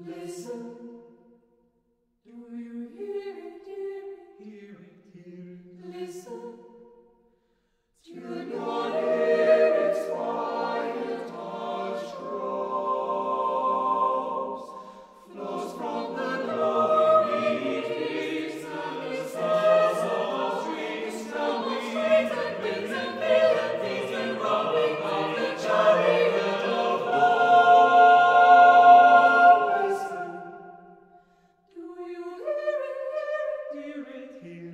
Listen. Do you hear it, hear it, hear it, hear it? Listen. To your Spirit here.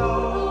Oh.